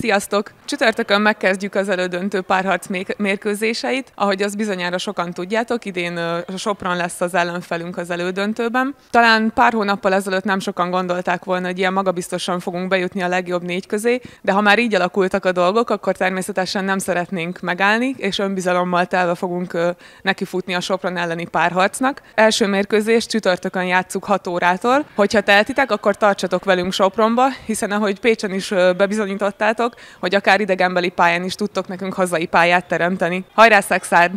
Sziasztok! Csütörtökön megkezdjük az elődöntő párharc mérkőzéseit. Ahogy azt bizonyára sokan tudjátok, idén a Sopron lesz az ellenfelünk az elődöntőben. Talán pár hónappal ezelőtt nem sokan gondolták volna, hogy ilyen magabiztosan fogunk bejutni a legjobb négy közé, de ha már így alakultak a dolgok, akkor természetesen nem szeretnénk megállni, és önbizalommal telve fogunk nekifutni a Sopron elleni párharcnak. Első mérkőzés csütörtökön játszuk 6 órától. Hogyha tehetitek, akkor tartsatok velünk Sopronba, hiszen ahogy Pécsen is bebizonyítottátok, hogy akár idegenbeli pályán is tudtok nekünk hazai pályát teremteni. Hajrá Szexárd!